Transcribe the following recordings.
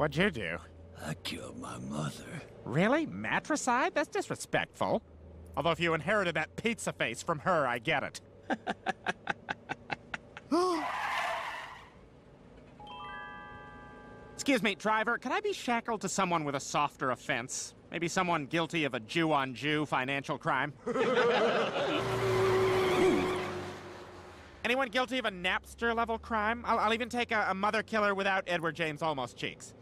What'd you do? I killed my mother. Really? Matricide? That's disrespectful. Although if you inherited that pizza face from her, I get it. Excuse me, driver, could I be shackled to someone with a softer offense? Maybe someone guilty of a Jew on Jew financial crime? Anyone guilty of a Napster level crime? I'll, I'll even take a, a mother killer without Edward James Olmos cheeks.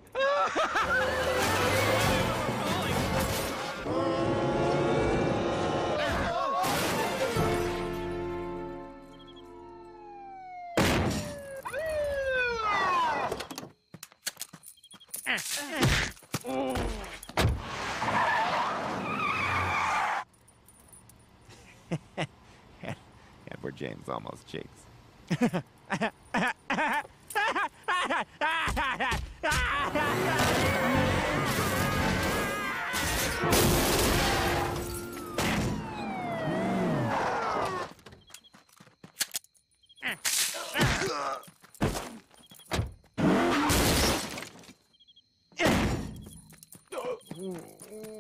Edward James Olmos cheeks. Ooh.